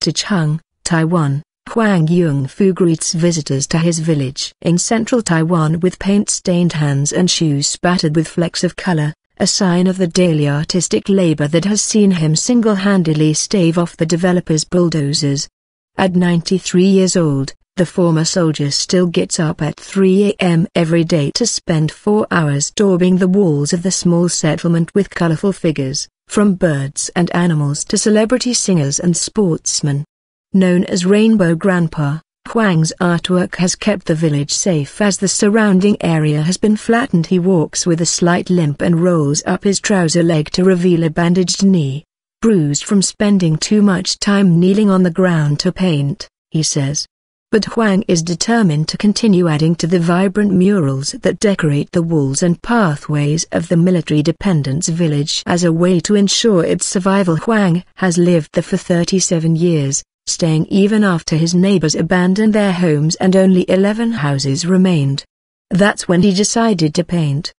Taichung, Taiwan, Huang Yung-fu greets visitors to his village in central Taiwan with paint-stained hands and shoes spattered with flecks of color, a sign of the daily artistic labor that has seen him single-handedly stave off the developers' bulldozers. At 93 years old, the former soldier still gets up at 3 a.m. every day to spend four hours daubing the walls of the small settlement with colorful figures, from birds and animals to celebrity singers and sportsmen. Known as Rainbow Grandpa, Huang's artwork has kept the village safe as the surrounding area has been flattened. He walks with a slight limp and rolls up his trouser leg to reveal a bandaged knee. Bruised from spending too much time kneeling on the ground to paint, he says. But Huang is determined to continue adding to the vibrant murals that decorate the walls and pathways of the military dependents' village as a way to ensure its survival. Huang has lived there for 37 years, staying even after his neighbors abandoned their homes and only 11 houses remained. That's when he decided to paint.